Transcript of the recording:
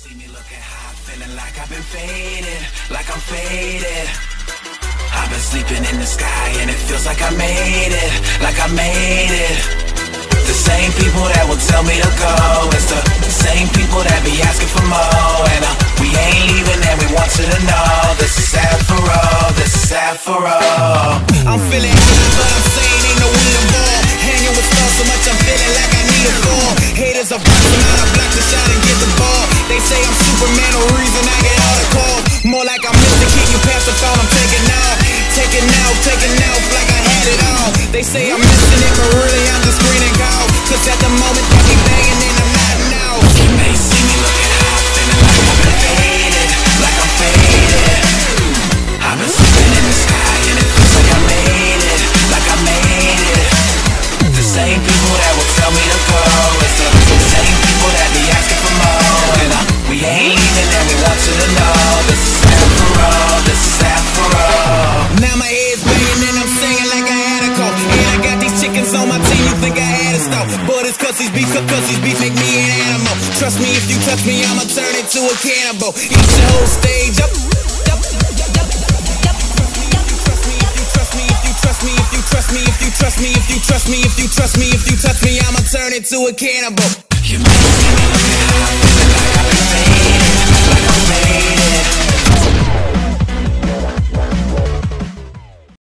see me looking high, feeling like I've been faded, like I'm faded. I've been sleeping in the sky and it feels like I made it, like I made it. The same people that will tell me to go, it's the same people that be asking for more. And uh, we ain't leaving and we want you to know this is sad for all, this is sad for all. I'm feeling high, but I'm saying ain't no way to ball. Hanging with stars so much, I'm feeling like I need a fall. Haters are boxing out, I block the shot and get the ball. No reason I get all the calls. More like I'm Mr. Kid, you pass the phone, I'm taking off. Taking off, taking off like I had it all. They say I'm missing it, but really stop. Cause these beef, cause these beef make me an animal. Trust me, if you touch me, I'ma turn into a cannibal. Eat your whole stage up. Trust me, if you trust me, if you trust me, if you trust me, if you trust me, if you touch me, I'ma turn into a cannibal.